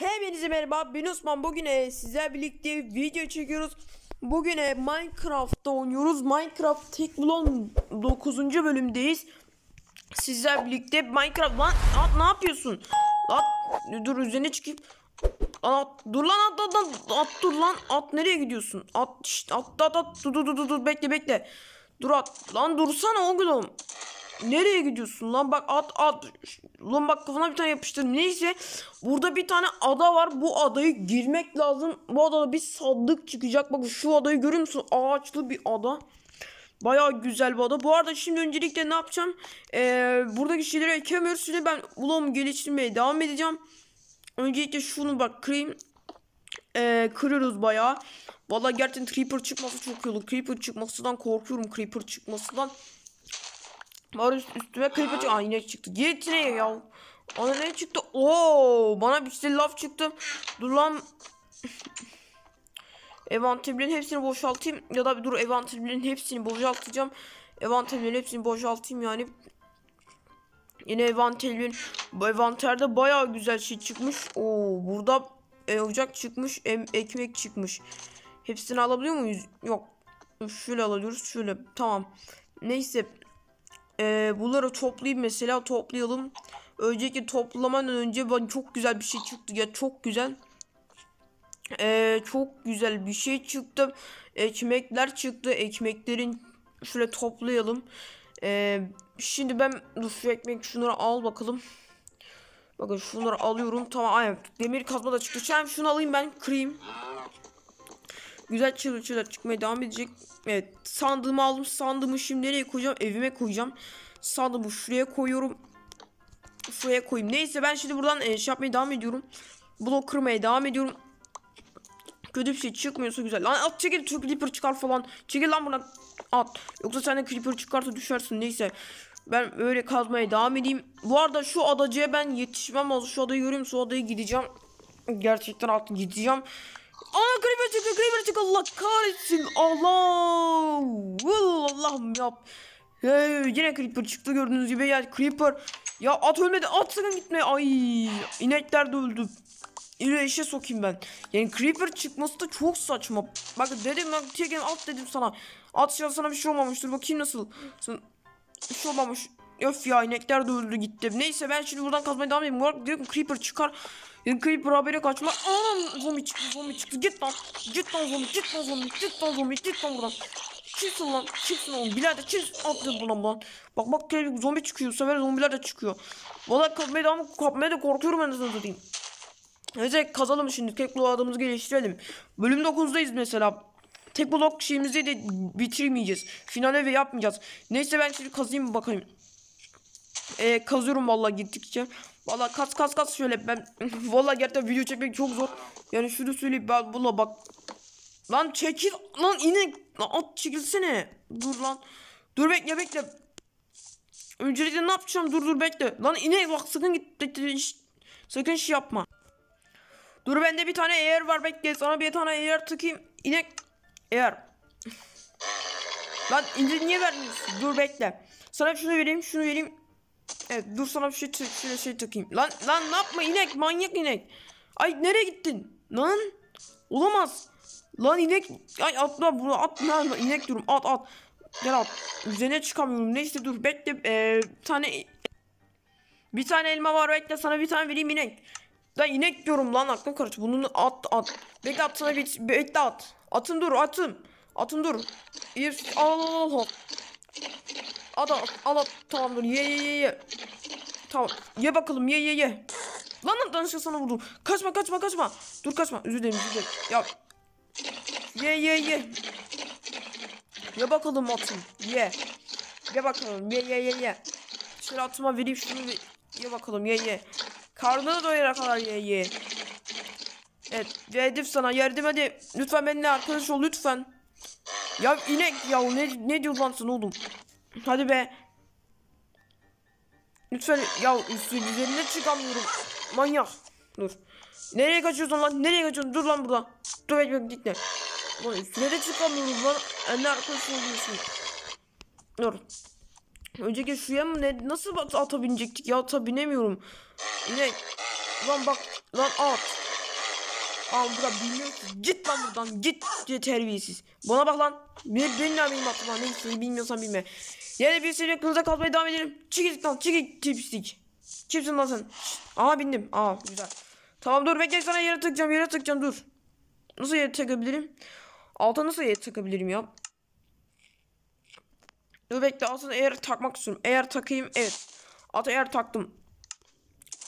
Hepinize merhaba ben Osman. Bugün e, sizlerle birlikte video çekiyoruz. Bugün e, Minecraft'ta oynuyoruz. Minecraft Tek Bloğun 9. bölümdeyiz. Sizlerle birlikte Minecraft lan at, ne yapıyorsun? Lan dur üzerine çıkayım. At, dur lan at, at, at, at dur lan. At nereye gidiyorsun? At şşt, at at at. Dur dur dur, dur bekle bekle. Dur at. Lan dursana oğlum Nereye gidiyorsun lan bak at at Lan bak kafana bir tane yapıştırdım neyse Burada bir tane ada var bu adayı girmek lazım Bu adada bir sandık çıkacak bak şu adayı görüyor musun ağaçlı bir ada Baya güzel bu ada. Bu arada şimdi öncelikle ne yapacağım? Ee, buradaki şeyleri ekemiyoruz. Şimdi ben bloğumu geliştirmeye devam edeceğim. Öncelikle şunu bak kırayım. Ee, kırıyoruz bayağı. Valla gerçekten creeper çıkması çok iyi olur. Creeper çıkmasından korkuyorum creeper çıkmasından. Var üst, üstüme creeper çıktı. Aa yine çıktı. Git ne ya? Ana ne çıktı? Oo, bana bir şey laf çıktı. Dur lan. Evantebliğin hepsini boşaltayım. Ya da bir dur evantebliğin hepsini boşaltacağım. Evantebliğin hepsini boşaltayım yani. Yine evantelin bu evanterde bayağı güzel şey çıkmış. Oo burada e, ocak çıkmış, em, ekmek çıkmış. Hepsini alabiliyor muyuz? Yok. Şöyle alıyoruz. Şöyle. Tamam. Neyse. E, bunları toplayayım mesela. Toplayalım. Önceki toplamadan önce ben çok güzel bir şey çıktı. Ya çok güzel. E, çok güzel bir şey çıktı. Ekmekler çıktı. Ekmeklerin şöyle toplayalım. Ee, şimdi ben dur şu ekmek şunları al bakalım. Bakın şunları alıyorum. Tamam aynen. Demir kazma da çıktı. Şimdi şunu alayım ben kırayım. Güzel çığlık çıkmaya devam edecek. Evet sandığımı aldım. Sandığımı şimdi nereye koyacağım? Evime koyacağım. Sandığımı şuraya koyuyorum. Şuraya koyayım. Neyse ben şimdi buradan e, şey yapmaya devam ediyorum. Blok kırmaya devam ediyorum. Kötü bir şey çıkmıyorsa güzel. Lan at çekil çok creeper çıkar falan. Çekil lan buna at. Yoksa sen de creeper çıkarsa düşersin neyse. Ben böyle kazmaya devam edeyim. Bu arada şu adacıya ben yetişmem lazım. Şu adayı görüyorum. Şu adaya gideceğim. Gerçekten artık gideceğim. Aa creeper çıktı creeper çıktı. Allah kahretsin. Allah. Allah'ım yap. Hey, yine creeper çıktı gördüğünüz gibi ya creeper. Ya at ölmedi at sakın gitme. Ay inekler de öldü. İle işe sokayım ben. Yani creeper çıkması da çok saçma. Bak dedim ben çekin at dedim sana. At sana bir şey olmamıştır. Bakayım nasıl. Sen bir şey olmamış. Öf ya inekler de öldü gitti. Neyse ben şimdi buradan kazmaya devam edeyim. Diyorum creeper çıkar. Creeper habere kaçma. Anam zombi çıktı zombi çıktı. Git lan. Git lan zombi. Git lan zombi. Git lan zombi. Git lan buradan. Çıksın lan. Çıksın oğlum. Birader çık. Atın buradan lan. Bak bak zombi çıkıyor. Bu sefer zombiler de çıkıyor. Valla kazmaya devam kapmaya da korkuyorum de sana diyeyim. Neyse kazalım şimdi. Tek blok adımızı geliştirelim. Bölüm 9'dayız mesela. Tek blok şeyimizi de bitirmeyeceğiz. Finale ve yapmayacağız. Neyse ben şimdi kazayım bakayım. Ee, kazıyorum vallahi gittikçe. Vallahi kaz kaz kaz şöyle ben vallahi gerçekten video çekmek çok zor. Yani şunu söyleyeyim ben buna bak. Lan çekil lan inek. Lan at çekilsene. Dur lan. Dur bekle bekle. Öncelikle ne yapacağım? Dur dur bekle. Lan inek bak sakın git. Sakın şey yapma. Dur bende bir tane eğer var bekle sana bir tane eğer tıkayım. İnek eğer. Lan indir niye vermiyorsun? Dur bekle. Sana şunu vereyim şunu vereyim. Evet dur sana bir şey şöyle şey takayım. Lan lan ne yapma inek manyak inek. Ay nereye gittin? Lan olamaz. Lan inek ay atla bunu at lan inek durum at at. Gel at. Üzerine çıkamıyorum. Neyse dur bekle. Ee, tane bir tane elma var bekle sana bir tane vereyim inek. Da inek diyorum lan aklım karıştı. Bunu at at. Bekle at sana bir bekle at. Atın dur atın. Atın dur. İyi al al al. At al at. Tamam dur ye ye ye ye. Tamam ye bakalım ye ye ye. Lan lan sana vurdum. Kaçma kaçma kaçma. Dur kaçma. Özür dilerim özür dilerim. Ya. Ye ye ye. Ye bakalım atın. Ye. Ye bakalım ye ye ye ye. Şöyle atıma vereyim şunu. Ye bakalım ye ye. Karnını doyana kadar ye ye. Evet verdim sana yardım hadi. Lütfen benimle arkadaş ol lütfen. Ya inek ya ne, ne diyor lan sen oğlum. Hadi be. Lütfen ya üzerine çıkamıyorum. Manyak. Dur. Nereye kaçıyorsun lan? Nereye kaçıyorsun? Dur lan burada. Dur bekle gitme. Lan üstüne de çıkamıyorum lan. Benimle arkadaş oluyorsun. Dur. Önceki şuya mı ne nasıl ata binecektik ya ata binemiyorum. Yine lan bak lan at. Aa burada bilmiyorsun. Git lan buradan. Git. Terbiyesiz. Bana bak lan. Bir, benim ne benim aklıma. Neyse bilmiyorsan bilme. Yani bir sene kılıza kalmaya devam edelim. Çık git lan. Çık git tipstik. Kimsin lan sen? Aha bindim. Aa güzel. Tamam dur bekle sana yere tıkacağım. Yere tıkacağım dur. Nasıl yere takabilirim? Alta nasıl yere takabilirim ya? Dur bekle altına eğer takmak istiyorum. Eğer takayım evet. Ata eğer taktım.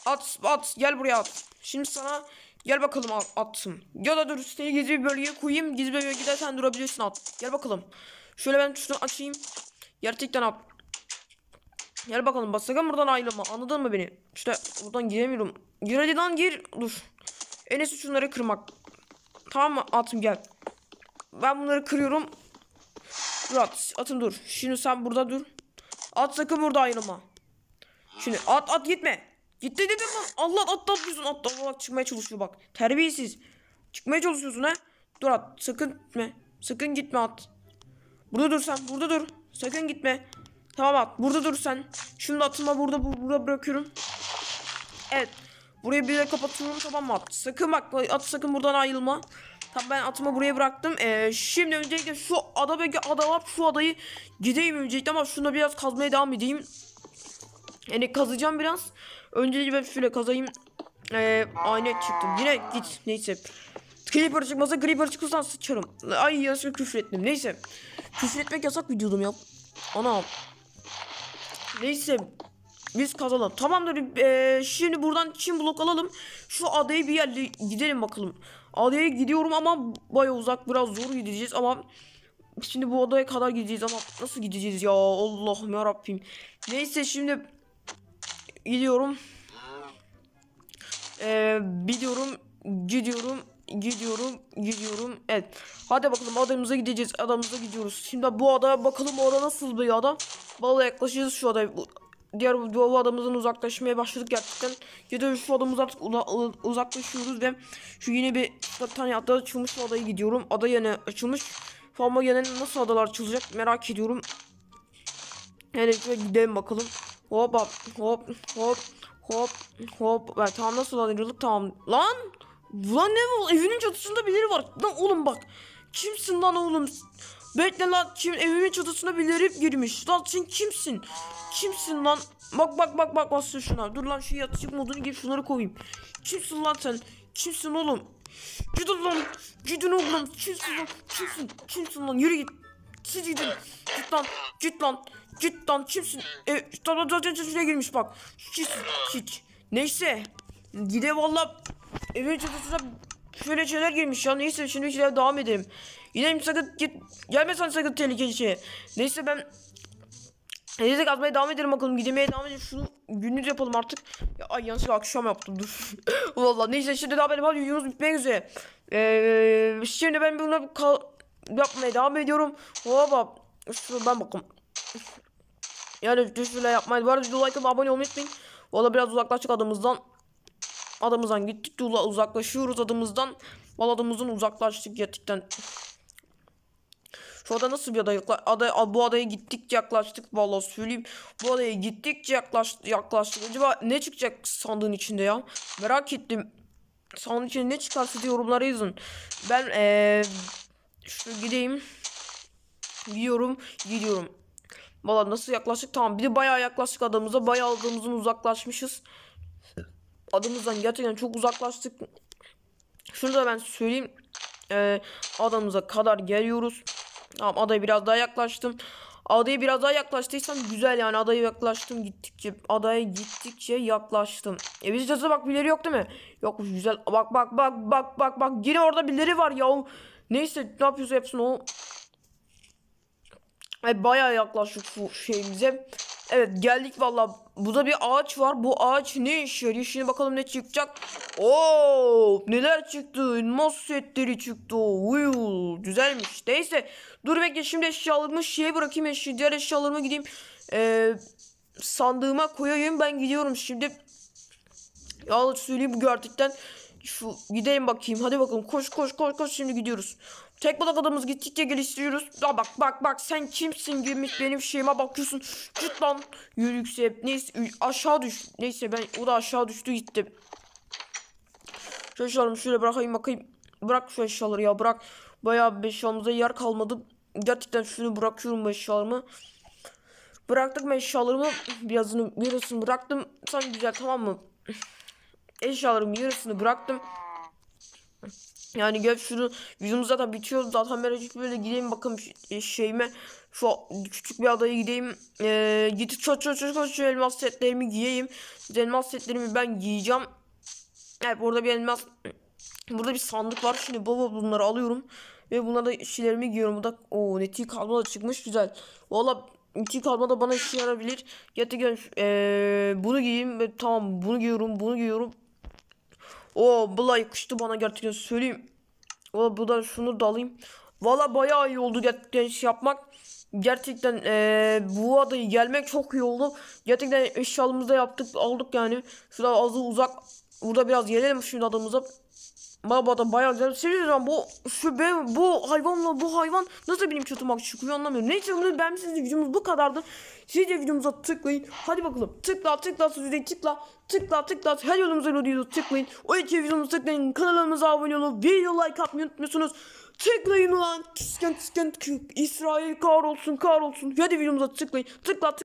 At at gel buraya at. Şimdi sana gel bakalım at, attım. Ya da dur seni gizli bir bölgeye koyayım. Gizli bölgeye gidersen durabilirsin at. Gel bakalım. Şöyle ben şunu açayım. Gerçekten at. Gel bakalım bak sakın buradan ayrılma anladın mı beni? İşte buradan giremiyorum. Gir hadi lan gir. Dur. En iyisi şunları kırmak. Tamam mı atım gel. Ben bunları kırıyorum. Dur at. Atım dur. Şimdi sen burada dur. At sakın burada ayrılma. Şimdi at at gitme. Gitti dedim lan. Allah at atlıyorsun at at bak çıkmaya çalışıyor bak. Terbiyesiz. Çıkmaya çalışıyorsun ha. Dur at sakın gitme. Sakın gitme at. Burada dur sen burada dur. Sakın gitme. Tamam at burada dur sen. Şimdi atımı burada bu- burada bırakıyorum. Evet. Burayı bir de kapatıyorum tamam mı at? Sakın bak at sakın buradan ayrılma. Tamam ben atımı buraya bıraktım. Ee, şimdi öncelikle şu ada belki ada var. Şu adayı gideyim öncelikle ama şunu biraz kazmaya devam edeyim. Yani kazacağım biraz. Öncelikle ben şöyle kazayım. Ee, aynen çıktım. Yine git. Neyse. Creeper çıkmasa Creeper çıkırsan sıçarım. Ay yanlışlıkla küfür ettim. Neyse. Küfür etmek yasak videodum ya. Ana. Neyse. Biz kazalım. Tamamdır. Ee, şimdi buradan çim blok alalım. Şu adaya bir yerle gidelim bakalım. Adaya gidiyorum ama baya uzak. Biraz zor gideceğiz ama Şimdi bu adaya kadar gideceğiz ama nasıl gideceğiz ya Allah'ım ya. Neyse şimdi gidiyorum. Ee, gidiyorum, gidiyorum, gidiyorum, gidiyorum. Evet. Hadi bakalım adamıza gideceğiz. Adamıza gidiyoruz. Şimdi bu adaya bakalım o ada nasıl bir ada. Vallahi yaklaşacağız şu. Bu- Diğer bu adamızdan uzaklaşmaya başladık gerçekten. Gidiyoruz şu adamızdan artık uzaklaşıyoruz ve şu yeni bir tane ada açılmış adaya gidiyorum. Ada yeni açılmış. Ama yine nasıl adalar açılacak merak ediyorum. Yani gidelim bakalım. Hop hop hop hop hop hop. Evet, tamam nasıl ayrıldık tamam. Lan! Lan ne bu? Evinin çatısında birileri var. Lan oğlum bak. Kimsin lan oğlum? Bekle lan kim evimin çatısına birileri girmiş. Lan sen kimsin? Kimsin lan? Bak bak bak bak bas şuna. Dur lan şu yatışık modunu gir şunları koyayım. Kimsin lan sen? Kimsin oğlum? Gidin lan. Gidin oğlum. Kimsin lan? Kimsin? Kimsin lan? Yürü git. Siz gidin. Git lan. Git lan. Git lan. Kimsin? E, zaten şuraya girmiş bak. Hiç. Hiç. Neyse. Gide valla. Evin çatısına şöyle şeyler girmiş ya. Neyse şimdi şeyler devam edelim. Gidelim sakın git. Gelme sen sakın tehlikeli şeye. Neyse ben Neyse kazmaya devam edelim bakalım. Gidemeye devam edelim. Şunu gündüz yapalım artık. Ya, ay yanlışlıkla akşam yaptım dur. Valla neyse şimdi devam edelim. Hadi videomuz bitmek üzere. Ee, şimdi ben bunu kal yapmaya devam ediyorum. Hoppa. Şu ben bakayım. Yani düşüyle yapmayı. Bu arada like abone olmayı unutmayın. Valla biraz uzaklaştık adamızdan. Adamızdan gittik ula- uzaklaşıyoruz adamızdan. Valla adamızdan uzaklaştık gerçekten. Şu ada nasıl bir ada? Ada bu adaya gittikçe yaklaştık vallahi söyleyeyim. Bu adaya gittikçe yaklaş, yaklaştık. Acaba ne çıkacak sandığın içinde ya? Merak ettim. Sandığın içinde ne çıkarsa diye yorumlara yazın. Ben eee şu gideyim. Gidiyorum, gidiyorum. Valla nasıl yaklaştık? Tamam. Bir de bayağı yaklaştık adamıza. Bayağı adamızdan uzaklaşmışız. Adamızdan gerçekten çok uzaklaştık. Şunu da ben söyleyeyim. Ee, adamıza kadar geliyoruz. Tamam adaya biraz daha yaklaştım. Adaya biraz daha yaklaştıysam güzel yani adaya yaklaştım gittikçe adaya gittikçe yaklaştım. E biz bak birileri yok değil mi? Yok güzel. Bak bak bak bak bak bak yine orada birileri var ya. Neyse ne yapıyorsa yapsın o. E, bayağı yaklaştık bu şeyimize. Evet geldik valla. Burada bir ağaç var. Bu ağaç ne işe yarıyor? Şimdi bakalım ne çıkacak. Oo neler çıktı? Elmas setleri çıktı. Uyuu güzelmiş. Neyse dur bekle şimdi eşyalarımı şeye bırakayım. Eşya, diğer eşyalarıma gideyim. Ee, sandığıma koyayım. Ben gidiyorum şimdi. Ya söyleyeyim bu gerçekten. Şu gidelim bakayım. Hadi bakalım. Koş koş koş koş şimdi gidiyoruz. Tek balık adamımızı gittikçe geliştiriyoruz. Ya bak bak bak sen kimsin girmiş benim şeyime bakıyorsun. Git lan. Yürü yüksek. Neyse aşağı düş. Neyse ben o da aşağı düştü gitti. Şu eşyalarımı şöyle bırakayım bakayım. Bırak şu eşyaları ya bırak. Bayağı bir eşyamıza yer kalmadı. Gerçekten şunu bırakıyorum bu eşyalarımı. Bıraktık mı eşyalarımı birazını yarısını bıraktım. Sen güzel tamam mı? Eşyalarımın yarısını bıraktım. Yani gel şunu videomuz zaten bitiyor. Zaten ben azıcık böyle gideyim bakalım ş- şeyime şu küçük bir adaya gideyim. Ee, gidip çok çok çok şu elmas setlerimi giyeyim. Elmas setlerimi ben giyeceğim. Evet burada bir elmas burada bir sandık var. Şimdi baba bunları alıyorum ve bunları da şeylerimi giyiyorum. Bu da o neti kalma da çıkmış güzel. Valla neti kalma da bana işe yarabilir. Gerçekten ee, bunu giyeyim ve tamam bunu giyiyorum bunu giyiyorum o bu yakıştı bana gerçekten söyleyeyim. Valla bu da şunu da alayım. Valla bayağı iyi oldu gerçekten iş yapmak. Gerçekten eee, bu adayı gelmek çok iyi oldu. Gerçekten eşyalımızı da yaptık aldık yani. Şurada azı uzak. Burada biraz gelelim şimdi adamıza. Baba da bayağı güzel. Seviyorum bu ben bu hayvanla bu hayvan nasıl benim çatıma çıkıyor anlamıyorum. Neyse bunu ben size videomuz bu kadardı. Siz de videomuza tıklayın. Hadi bakalım. Tıkla tıkla size tıkla. Tıkla tıkla her yolumuza videoyu tıklayın. O iki videomuza tıklayın. Kanalımıza abone olun. Video like atmayı unutmuyorsunuz. Tıklayın ulan. Tısken tısken. İsrail kahrolsun kahrolsun. Hadi videomuza tıklayın. Tıkla tıkla.